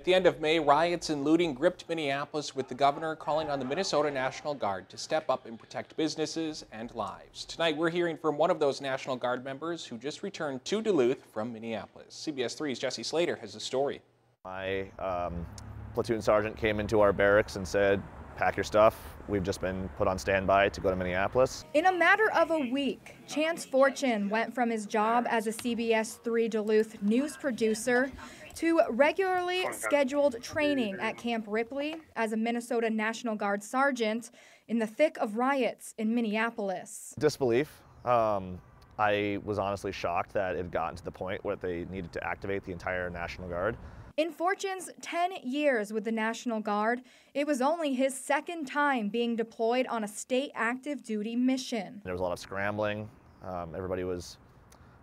At the end of May, riots and looting gripped Minneapolis with the governor calling on the Minnesota National Guard to step up and protect businesses and lives. Tonight, we're hearing from one of those National Guard members who just returned to Duluth from Minneapolis. CBS 3's Jesse Slater has the story. My um, platoon sergeant came into our barracks and said, pack your stuff. We've just been put on standby to go to Minneapolis. In a matter of a week, Chance Fortune went from his job as a CBS 3 Duluth news producer to regularly scheduled training at Camp Ripley as a Minnesota National Guard sergeant in the thick of riots in Minneapolis. Disbelief. Um, I was honestly shocked that it had gotten to the point where they needed to activate the entire National Guard. In Fortune's 10 years with the National Guard, it was only his second time being deployed on a state active duty mission. There was a lot of scrambling. Um, everybody was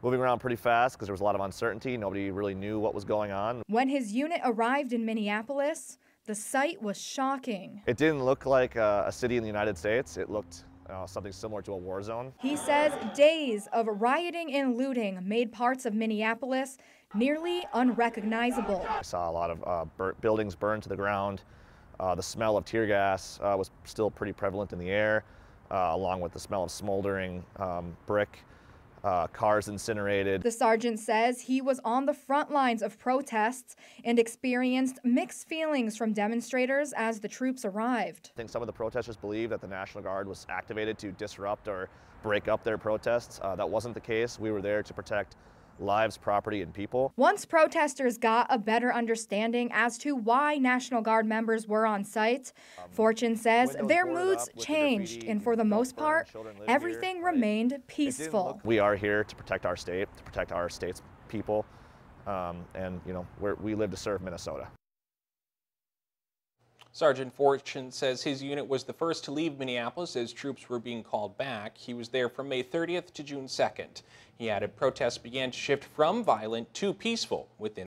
moving around pretty fast because there was a lot of uncertainty. Nobody really knew what was going on. When his unit arrived in Minneapolis, the sight was shocking. It didn't look like a, a city in the United States. It looked uh, something similar to a war zone. He says days of rioting and looting made parts of Minneapolis nearly unrecognizable. I saw a lot of uh, burnt buildings burned to the ground. Uh, the smell of tear gas uh, was still pretty prevalent in the air, uh, along with the smell of smoldering um, brick uh, cars incinerated. The sergeant says he was on the front lines of protests and experienced mixed feelings from demonstrators as the troops arrived. I think some of the protesters believed that the National Guard was activated to disrupt or break up their protests. Uh, that wasn't the case. We were there to protect lives, property, and people. Once protesters got a better understanding as to why National Guard members were on site, um, Fortune says their moods changed, and for the most part, everything here, remained right? peaceful. We are here to protect our state, to protect our state's people, um, and you know we live to serve Minnesota. Sergeant Fortune says his unit was the first to leave Minneapolis as troops were being called back. He was there from May 30th to June 2nd. He added protests began to shift from violent to peaceful within